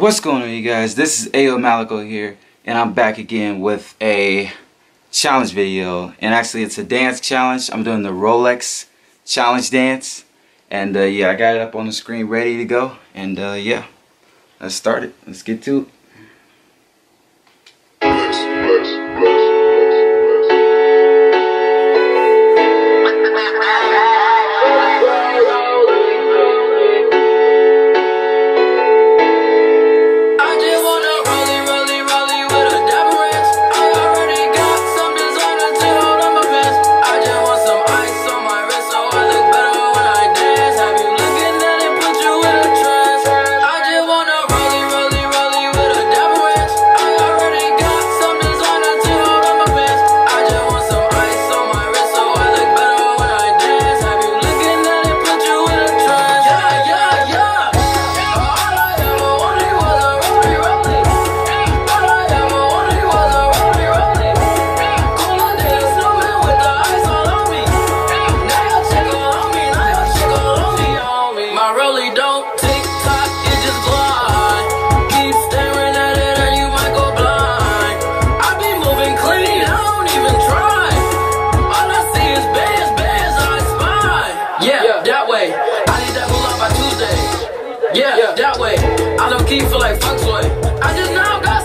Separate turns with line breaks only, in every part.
What's going on you guys? This is Ayo Malico here and I'm back again with a challenge video and actually it's a dance challenge. I'm doing the Rolex challenge dance and uh, yeah I got it up on the screen ready to go and uh, yeah let's start it. Let's get to it.
that way. I don't keep for like funk way. I just now got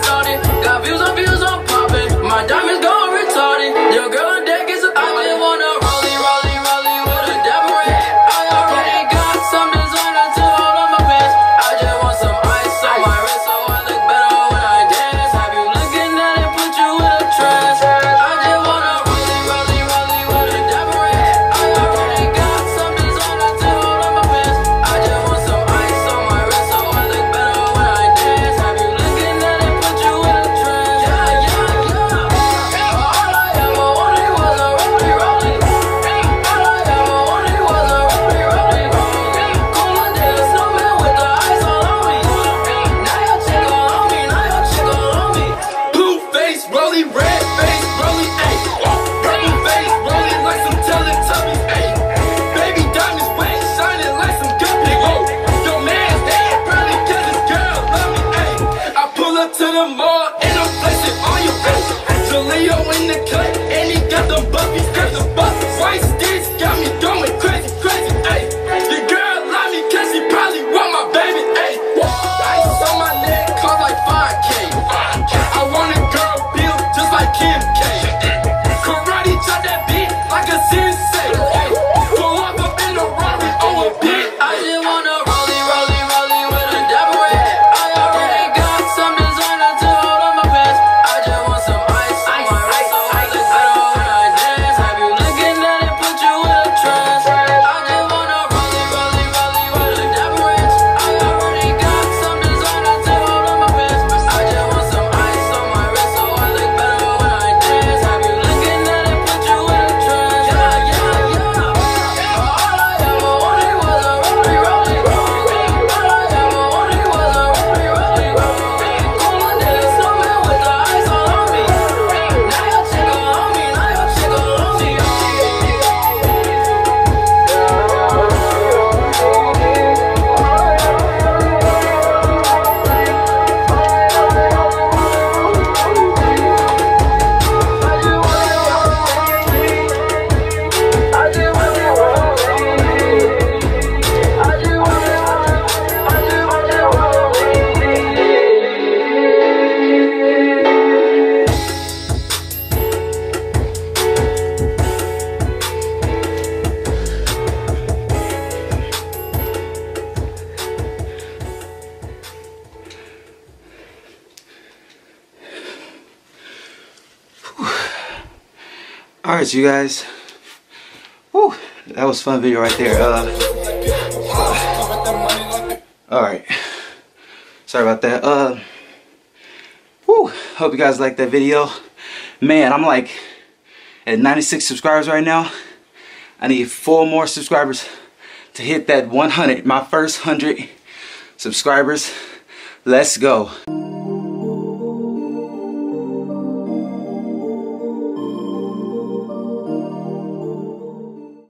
Alright, you guys. Whew, that was fun video right there. Uh, Alright. Sorry about that. Uh, whew, hope you guys liked that video. Man, I'm like at 96 subscribers right now. I need four more subscribers to hit that 100. My first 100 subscribers. Let's go.